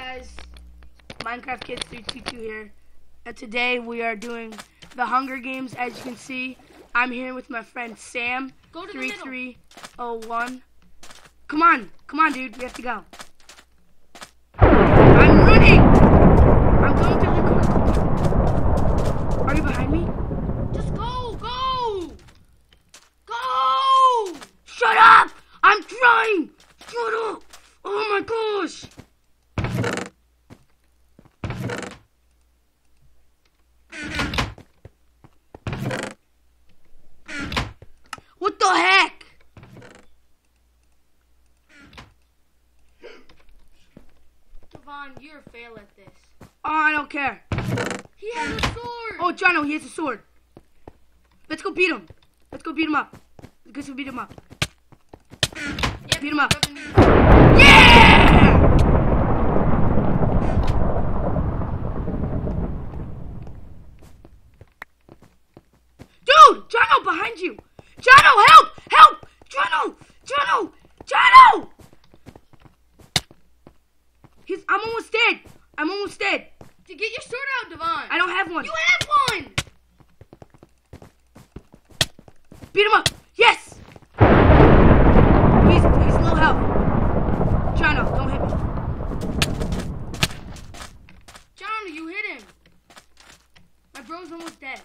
guys? Minecraft Kids 322 here. And today we are doing the Hunger Games. As you can see, I'm here with my friend Sam. Go to 3301. Come on, come on, dude. We have to go. I'm running. I'm going to the corner. Are you behind me? Just go, go, go. Shut up! I'm trying. Shut up! Oh my gosh! What the heck? Devon, you're a fail at this. Oh, I don't care. He has a sword. Oh, Jono, he has a sword. Let's go beat him. Let's go beat him up. Let's go beat him up. Yep, beat him up. Yeah! Dude, Jono, behind you. Jono, help! Help! Jono! Jono! Jono! He's, I'm almost dead. I'm almost dead. To get your sword out, Devon. I don't have one. You have one. Beat him up. Yes. He's he's low health. Jono, don't hit me. John, you hit him. My bro's almost dead.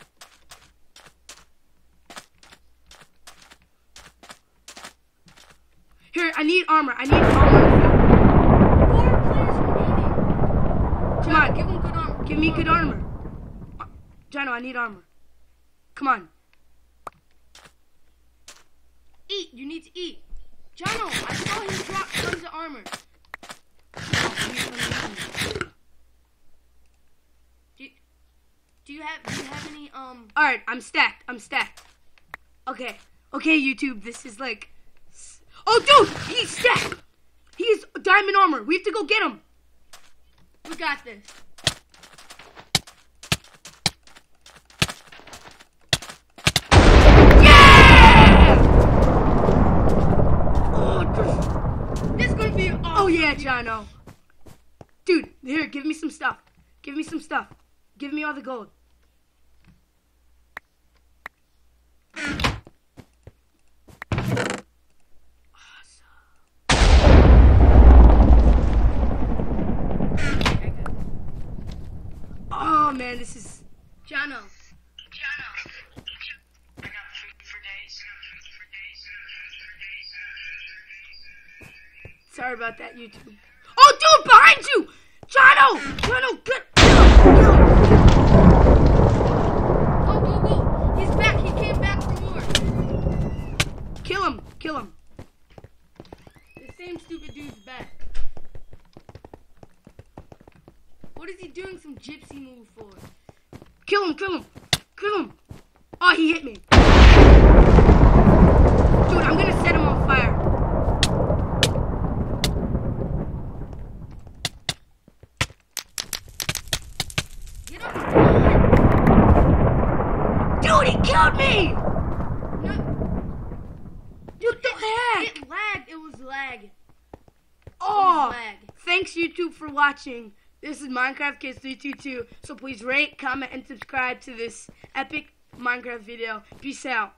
Here, I need armor. I need armor. Four players remaining. Come John, on. give him good armor. Give me good armor. Jono, I need armor. Come on. Eat. You need to eat. Jono, I saw him drop tons of armor. Do you, do you have do you have any um All right, I'm stacked. I'm stacked. Okay. Okay, YouTube. This is like. Oh, dude, he's stacked. He's diamond armor. We have to go get him. we got this. Yeah! Oh, this- This is Oh yeah, Jono. Dude, here, give me some stuff. Give me some stuff. Give me all the gold. Awesome. Oh man, this is Jono. Sorry about that, YouTube. Oh, dude, behind you, Jono, Jono, go. He's back. He came back for more. Kill him, kill him. The same stupid dude's back. What is he doing some gypsy move for? Kill him, kill him, kill him. Oh, he hit me. Dude, I'm gonna set him on fire. Get him! on. Dude, he killed me. No, What the heck? it lagged. It was lag. Oh, lag. thanks YouTube for watching. This is Minecraft Kids 322. So please rate, comment, and subscribe to this epic Minecraft video. Peace out.